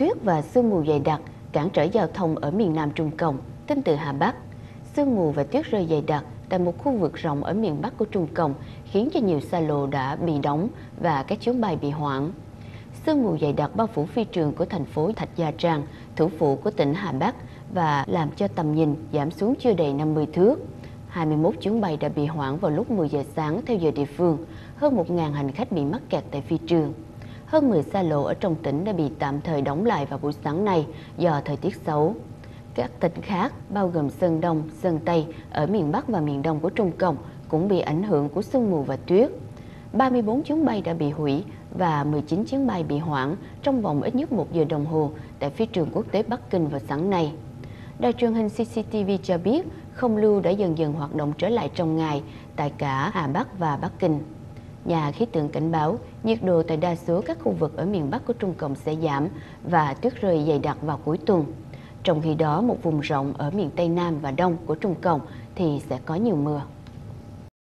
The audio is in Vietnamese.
tuyết và sương mù dày đặc cản trở giao thông ở miền Nam Trung Cộng, tin từ Hà Bắc. Sương mù và tuyết rơi dày đặc tại một khu vực rộng ở miền Bắc của Trung Cộng khiến cho nhiều xa lộ đã bị đóng và các chuyến bay bị hoãn. Sương mù dày đặc bao phủ phi trường của thành phố Thạch Gia Trang, thủ phủ của tỉnh Hà Bắc và làm cho tầm nhìn giảm xuống chưa đầy 50 thước. 21 chuyến bay đã bị hoãn vào lúc 10 giờ sáng theo giờ địa phương, hơn 1.000 hành khách bị mắc kẹt tại phi trường. Hơn 10 xa lộ ở trong tỉnh đã bị tạm thời đóng lại vào buổi sáng nay do thời tiết xấu. Các tỉnh khác, bao gồm Sơn Đông, Sơn Tây ở miền Bắc và miền Đông của Trung Cộng cũng bị ảnh hưởng của sương mù và tuyết. 34 chuyến bay đã bị hủy và 19 chuyến bay bị hoãn trong vòng ít nhất một giờ đồng hồ tại phi trường quốc tế Bắc Kinh vào sáng nay. Đài truyền hình CCTV cho biết không lưu đã dần dần hoạt động trở lại trong ngày tại cả Hà Bắc và Bắc Kinh. Nhà khí tượng cảnh báo nhiệt độ tại đa số các khu vực ở miền Bắc của Trung Cộng sẽ giảm và tuyết rơi dày đặc vào cuối tuần. Trong khi đó, một vùng rộng ở miền Tây Nam và Đông của Trung Cộng thì sẽ có nhiều mưa.